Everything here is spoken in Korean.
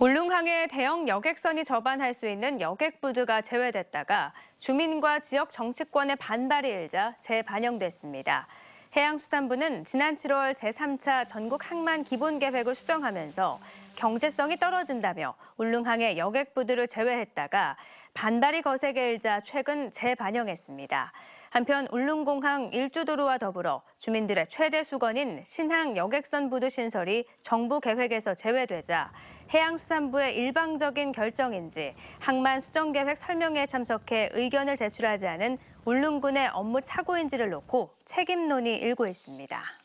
울릉항에 대형 여객선이 접안할 수 있는 여객부두가 제외됐다가 주민과 지역 정치권의 반발이 일자 재반영됐습니다. 해양수산부는 지난 7월 제3차 전국 항만 기본계획을 수정하면서 경제성이 떨어진다며 울릉항의 여객부두를 제외했다가 반발이 거세게 일자 최근 재반영했습니다. 한편 울릉공항 일주도로와 더불어 주민들의 최대 수건인 신항 여객선 부두 신설이 정부 계획에서 제외되자 해양수산부의 일방적인 결정인지 항만 수정계획 설명회에 참석해 의견을 제출하지 않은 울릉군의 업무 착오인지를 놓고 책임론이 일고 있습니다.